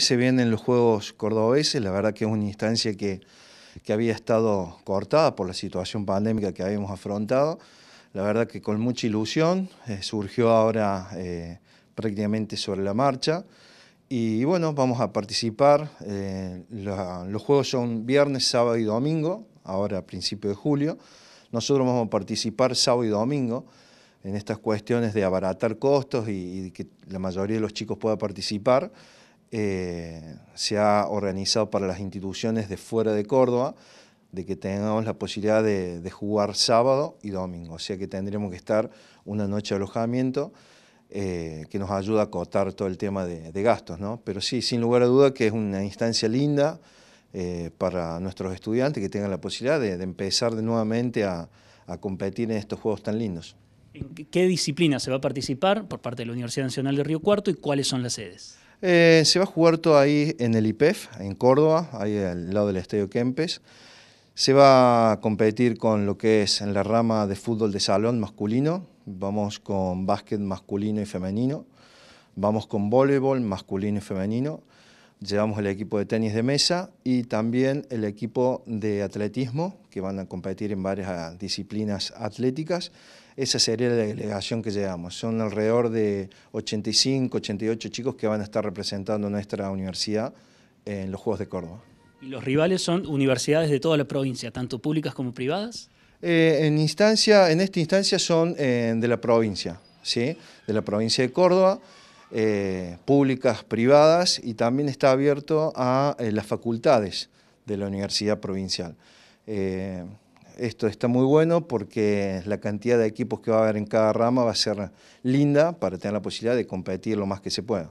Se vienen los Juegos Cordobeses, la verdad que es una instancia que, había estado cortada por la situación pandémica que habíamos afrontado. La verdad que con mucha ilusión eh, surgió ahora eh, prácticamente sobre la marcha. Y bueno, vamos a participar. Eh, los Juegos son viernes, sábado y domingo, ahora a principios de julio. Nosotros vamos a participar sábado y domingo en estas cuestiones de abaratar costos y, que la mayoría de los chicos pueda participar. Eh, se ha organizado para las instituciones de fuera de Córdoba, de que tengamos la posibilidad de, jugar sábado y domingo, o sea que tendremos que estar una noche de alojamiento, eh, que nos ayuda a acotar todo el tema de, gastos, ¿no? Pero sí, sin lugar a duda que es una instancia linda eh, para nuestros estudiantes que tengan la posibilidad de, empezar de nuevamente a competir en estos juegos tan lindos. ¿En qué disciplina se va a participar por parte de la Universidad Nacional de Río Cuarto y cuáles son las sedes? Eh, se va a jugar todo ahí en el IPEF, en Córdoba, ahí al lado del Estadio Kempes. Se va a competir con lo que es en la rama de fútbol de salón masculino, vamos con básquet masculino y femenino, vamos con voleibol masculino y femenino, llevamos el equipo de tenis de mesa y también el equipo de atletismo, que van a competir en varias disciplinas atléticas. Esa sería la delegación que llevamos. Son alrededor de 85, 88 chicos que van a estar representando nuestra universidad en los Juegos de Córdoba. ¿Y los rivales son universidades de toda la provincia, tanto públicas como privadas? Eh, en, instancia, en esta instancia son eh, de la provincia, ¿sí? de la provincia de Córdoba. Eh, públicas, privadas y también está abierto a eh, las facultades de la Universidad Provincial. Eh, esto está muy bueno porque la cantidad de equipos que va a haber en cada rama va a ser linda para tener la posibilidad de competir lo más que se pueda.